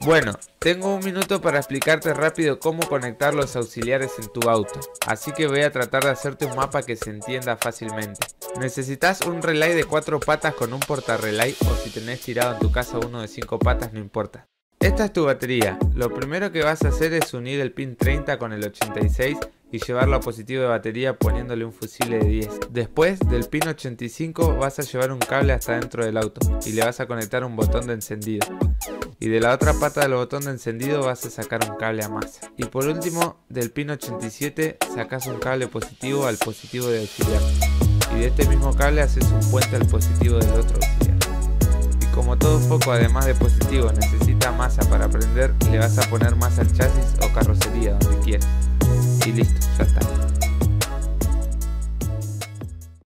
Bueno, tengo un minuto para explicarte rápido cómo conectar los auxiliares en tu auto, así que voy a tratar de hacerte un mapa que se entienda fácilmente. Necesitas un relay de 4 patas con un portarrelay o si tenés tirado en tu casa uno de 5 patas no importa. Esta es tu batería, lo primero que vas a hacer es unir el pin 30 con el 86 y llevarlo a positivo de batería poniéndole un fusible de 10. Después del pin 85 vas a llevar un cable hasta dentro del auto y le vas a conectar un botón de encendido. Y de la otra pata del botón de encendido vas a sacar un cable a masa. Y por último, del pin 87 sacas un cable positivo al positivo de auxiliar. Y de este mismo cable haces un puente al positivo del otro auxiliar. Y como todo foco además de positivo necesita masa para prender, le vas a poner masa al chasis o carrocería donde quieras. Lito, já tá.